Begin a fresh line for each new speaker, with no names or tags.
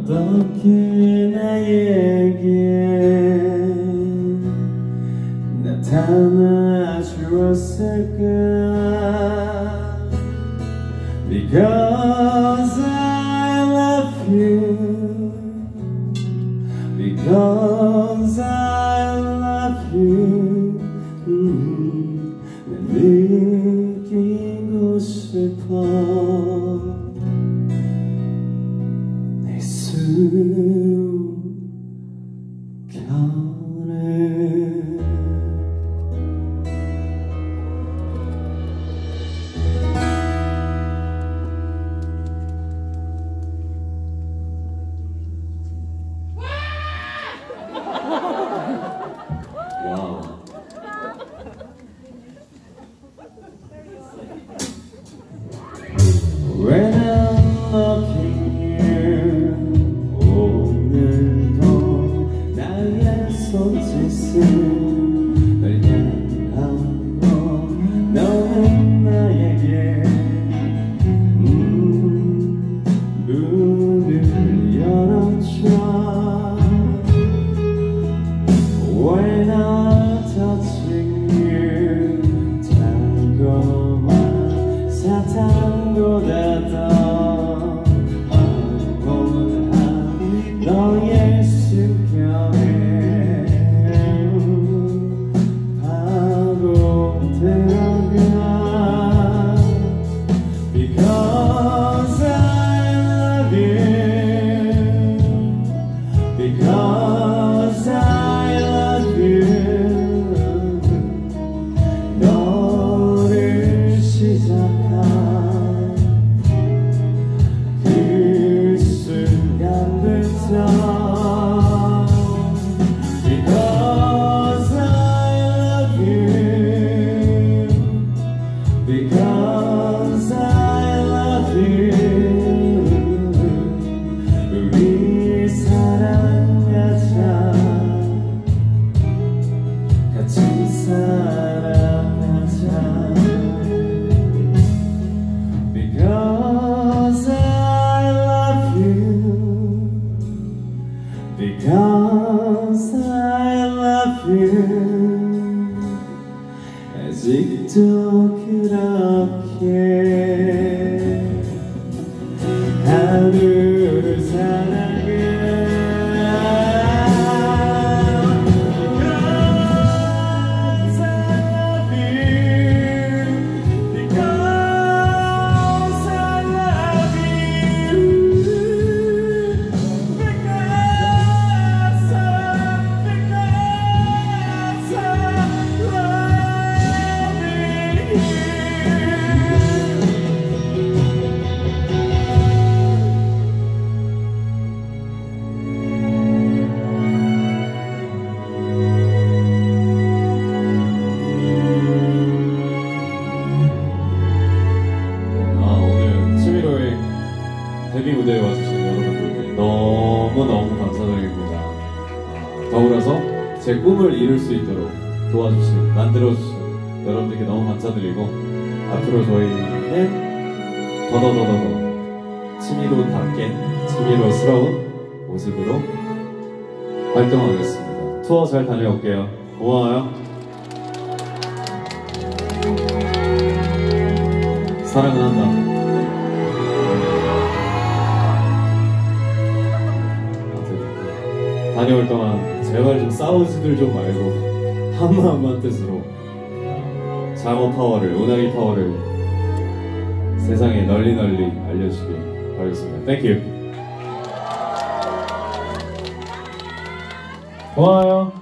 어떻게 나에게 나타나 주었을까 Because I love you Because you. 中自私 아직도 그렇게 제 꿈을 이룰 수 있도록 도와주신 만들어주신 여러분들께 너무 감사드리고 앞으로 저희는 더더더더더 치미로답게 치미로스러운 모습으로 활동하겠습니다. 투어 잘 다녀올게요. 고마워요. 사랑은 한다. 다녀올 동안 제발 좀 싸우지들 좀 말고 한마음 한뜻으로 장어 파워를, うなぎ 파워를 세상에 널리 널리 알려주길 바라겠습니다. Thank you. 고마워요.